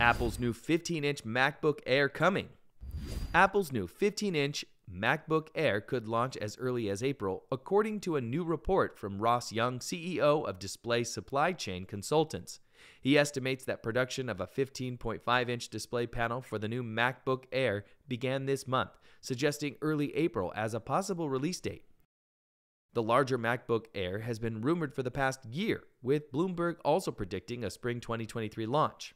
Apple's new 15 inch MacBook Air coming. Apple's new 15 inch MacBook Air could launch as early as April, according to a new report from Ross Young, CEO of Display Supply Chain Consultants. He estimates that production of a 15.5 inch display panel for the new MacBook Air began this month, suggesting early April as a possible release date. The larger MacBook Air has been rumored for the past year, with Bloomberg also predicting a spring 2023 launch.